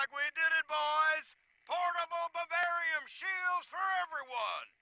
like we did it, boys. Portable Bavarium shields for everyone.